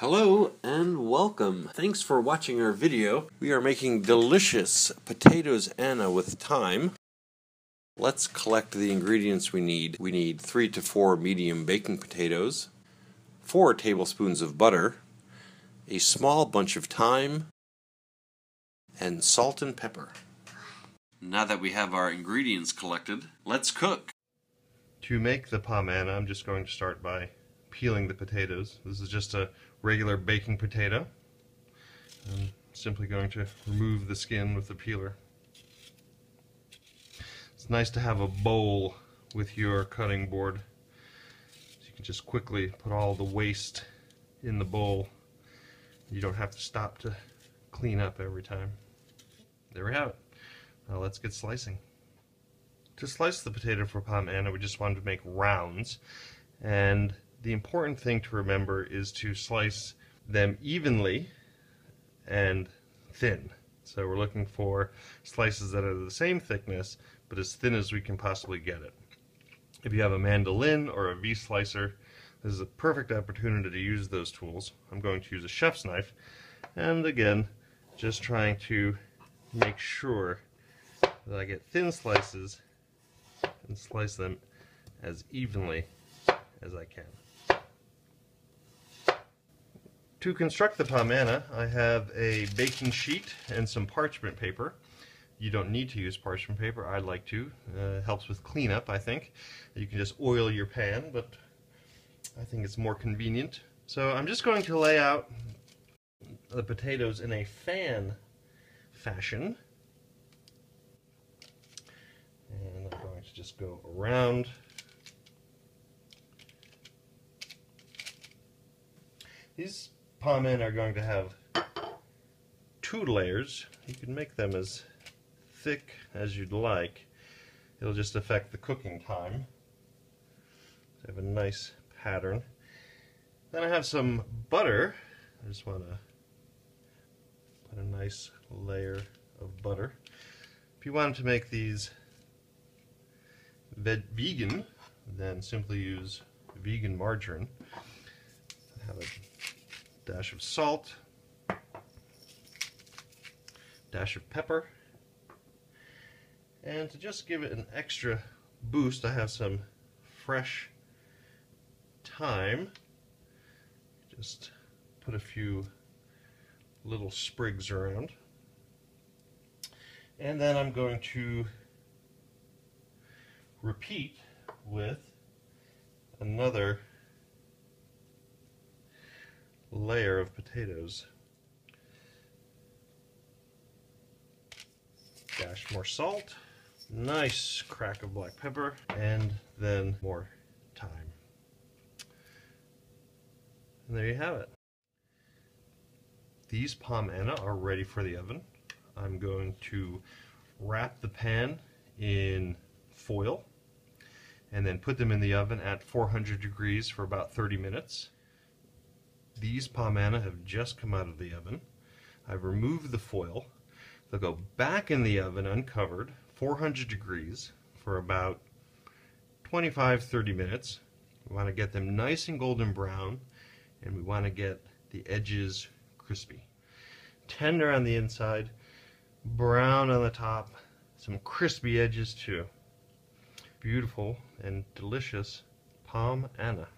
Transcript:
Hello and welcome. Thanks for watching our video. We are making delicious potatoes Anna with thyme. Let's collect the ingredients we need. We need 3 to 4 medium baking potatoes, 4 tablespoons of butter, a small bunch of thyme, and salt and pepper. Now that we have our ingredients collected, let's cook. To make the pomme Anna, I'm just going to start by peeling the potatoes. This is just a regular baking potato. I'm simply going to remove the skin with the peeler. It's nice to have a bowl with your cutting board. So you can just quickly put all the waste in the bowl. You don't have to stop to clean up every time. There we have it. Now let's get slicing. To slice the potato for pomme Anna, we just wanted to make rounds. And the important thing to remember is to slice them evenly and thin. So we're looking for slices that are the same thickness, but as thin as we can possibly get it. If you have a mandolin or a V-slicer, this is a perfect opportunity to use those tools. I'm going to use a chef's knife, and again, just trying to make sure that I get thin slices and slice them as evenly as I can. To construct the pomme Anna, I have a baking sheet and some parchment paper. You don't need to use parchment paper. I like to. Uh, helps with cleanup, I think. You can just oil your pan, but I think it's more convenient. So I'm just going to lay out the potatoes in a fan fashion. And I'm going to just go around These pomme are going to have two layers. You can make them as thick as you'd like. It'll just affect the cooking time. I have a nice pattern. Then I have some butter. I just want to put a nice layer of butter. If you wanted to make these vegan, then simply use vegan margarine. I have a dash of salt, dash of pepper, and to just give it an extra boost, I have some fresh thyme. Just put a few little sprigs around. And then I'm going to repeat with another layer of potatoes. Dash more salt, nice crack of black pepper, and then more thyme. And there you have it. These pomme Anna are ready for the oven. I'm going to wrap the pan in foil and then put them in the oven at 400 degrees for about 30 minutes. These pomme Anna have just come out of the oven. I've removed the foil. They'll go back in the oven uncovered, 400 degrees, for about 25-30 minutes. We want to get them nice and golden brown, and we want to get the edges crispy. Tender on the inside, brown on the top, some crispy edges too. Beautiful and delicious pomme Anna.